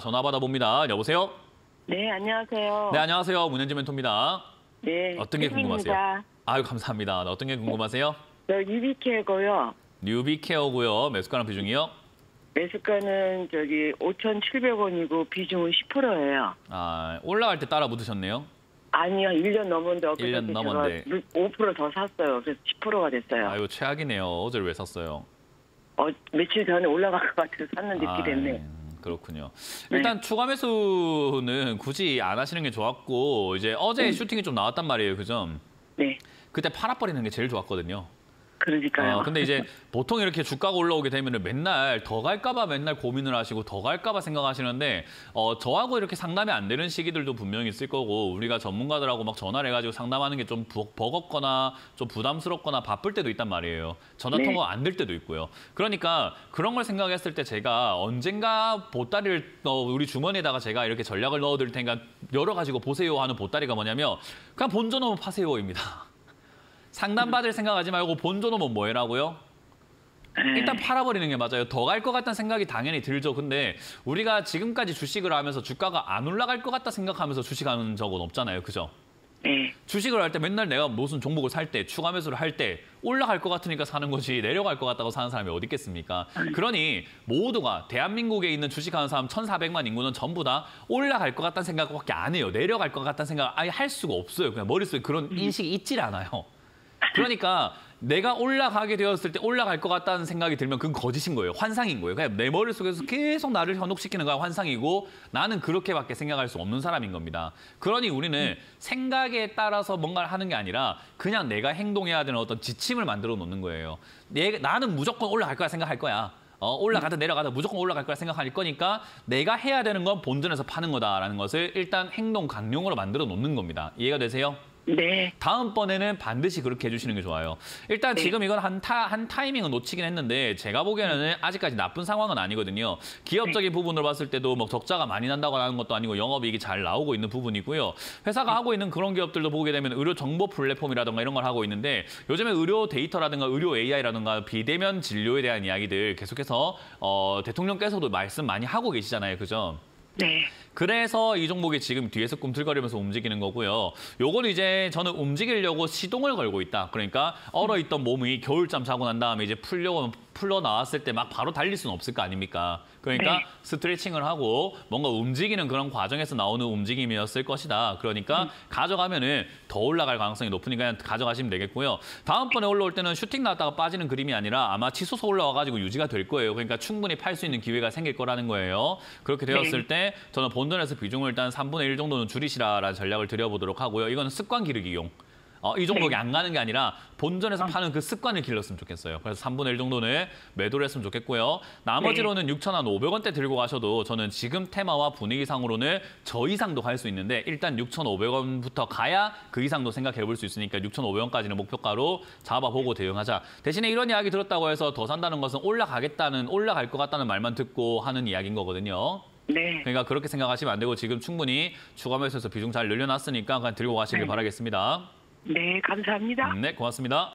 전화 받아봅니다. 여보세요? 네, 안녕하세요. 네, 안녕하세요. 문현지 멘토입니다. 네, 어떤 게 궁금하세요? 아유, 감사합니다. 어떤 게 궁금하세요? 저 유비케고요. 뉴비 케어고요. 매수가랑 비중이요? 매수가는 저기 5,700원이고 비중은 10%예요. 아, 올라갈 때 따라 묻으셨네요. 아니요, 1년 넘었는데 엊그저께 1년 넘었는데. 제가 5%더 샀어요. 그래서 10%가 됐어요. 아유, 최악이네요. 어제를 왜 샀어요? 어, 며칠 전에 올라갈 것 같아서 샀는데 이렇게 됐네. 음, 그렇군요. 일단 추가 매수는 굳이 안 하시는 게 좋았고 이제 어제 슈팅이 좀 나왔단 말이에요. 그죠? 네, 그때 팔아버리는 게 제일 좋았거든요. 그러니까요. 어, 근데 이제 보통 이렇게 주가가 올라오게 되면 맨날 더 갈까봐 맨날 고민을 하시고 더 갈까봐 생각하시는데 어, 저하고 이렇게 상담이 안 되는 시기들도 분명히 있을 거고 우리가 전문가들하고 막 전화를 해가지고 상담하는 게 좀 버겁거나 좀 부담스럽거나 바쁠 때도 있단 말이에요. 전화 네. 통화 안 될 때도 있고요. 그러니까 그런 걸 생각했을 때 제가 언젠가 보따리를 어, 우리 주머니에다가 제가 이렇게 전략을 넣어드릴 테니까 열어 가지고 보세요 하는 보따리가 뭐냐면 그냥 본전하면 파세요입니다. 상담받을 생각하지 말고 본전하면 뭐해라고요? 네. 일단 팔아버리는 게 맞아요. 더 갈 것 같다는 생각이 당연히 들죠. 근데 우리가 지금까지 주식을 하면서 주가가 안 올라갈 것 같다 생각하면서 주식하는 적은 없잖아요. 그죠? 네, 주식을 할 때 맨날 내가 무슨 종목을 살 때, 추가 매수를 할 때 올라갈 것 같으니까 사는 거지 내려갈 것 같다고 사는 사람이 어디 있겠습니까? 그러니 모두가 대한민국에 있는 주식하는 사람 1,400만 인구는 전부 다 올라갈 것 같다는 생각밖에 안 해요. 내려갈 것 같다는 생각 아예 할 수가 없어요. 그냥 머릿속에 그런 인식이 있질 않아요. 그러니까 내가 올라가게 되었을 때 올라갈 것 같다는 생각이 들면 그건 거짓인 거예요. 환상인 거예요. 그냥 내 머릿속에서 계속 나를 현혹시키는 거야 환상이고 나는 그렇게밖에 생각할 수 없는 사람인 겁니다. 그러니 우리는 생각에 따라서 뭔가를 하는 게 아니라 그냥 내가 행동해야 되는 어떤 지침을 만들어 놓는 거예요. 내, 나는 무조건 올라갈 거야 생각할 거야. 어, 올라가다 내려가다 무조건 올라갈 거라 생각할 거니까 내가 해야 되는 건 본전에서 파는 거다라는 것을 일단 행동 강령으로 만들어 놓는 겁니다. 이해가 되세요? 네, 다음번에는 반드시 그렇게 해주시는 게 좋아요. 일단 네. 지금 이건 한, 타, 한 타이밍은 놓치긴 했는데 제가 보기에는 아직까지 나쁜 상황은 아니거든요. 기업적인 부분으로 봤을 때도 뭐 적자가 많이 난다고 하는 것도 아니고 영업이익이 잘 나오고 있는 부분이고요. 회사가 하고 있는 그런 기업들도 보게 되면 의료 정보 플랫폼이라든가 이런 걸 하고 있는데 요즘에 의료 데이터라든가 의료 AI라든가 비대면 진료에 대한 이야기들 계속해서 어, 대통령께서도 말씀 많이 하고 계시잖아요. 그죠? 네, 그래서 이 종목이 지금 뒤에서 꿈틀거리면서 움직이는 거고요. 요거는 이제 저는 움직이려고 시동을 걸고 있다. 그러니까 얼어있던 몸이 겨울잠 자고 난 다음에 이제 풀려고 풀러 나왔을 때 막 바로 달릴 수는 없을 거 아닙니까? 그러니까 네. 스트레칭을 하고 뭔가 움직이는 그런 과정에서 나오는 움직임이었을 것이다. 그러니까 가져가면은 더 올라갈 가능성이 높으니까 그냥 가져가시면 되겠고요. 다음번에 올라올 때는 슈팅 나왔다가 빠지는 그림이 아니라 아마 치솟아 올라와가지고 유지가 될 거예요. 그러니까 충분히 팔 수 있는 기회가 생길 거라는 거예요. 그렇게 되었을 때 저는 본전에서 비중을 일단 3분의 1 정도는 줄이시라라는 전략을 드려보도록 하고요. 이거는 습관 기르기용. 어, 이 종목이 네. 안 가는 게 아니라 본전에서 파는 그 습관을 길렀으면 좋겠어요. 그래서 3분의 1 정도는 매도를 했으면 좋겠고요. 나머지로는 6,500원대 들고 가셔도 저는 지금 테마와 분위기상으로는 저 이상도 갈 수 있는데 일단 6,500원부터 가야 그 이상도 생각해 볼 수 있으니까 6,500원까지는 목표가로 잡아보고 대응하자. 대신에 이런 이야기 들었다고 해서 더 산다는 것은 올라가겠다는 올라갈 것 같다는 말만 듣고 하는 이야기인 거거든요. 네. 그러니까 그렇게 생각하시면 안 되고 지금 충분히 추가 매수에서 비중 잘 늘려놨으니까 그냥 들고 가시길 네. 바라겠습니다. 네, 감사합니다. 네, 고맙습니다.